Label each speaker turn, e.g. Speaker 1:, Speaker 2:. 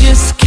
Speaker 1: just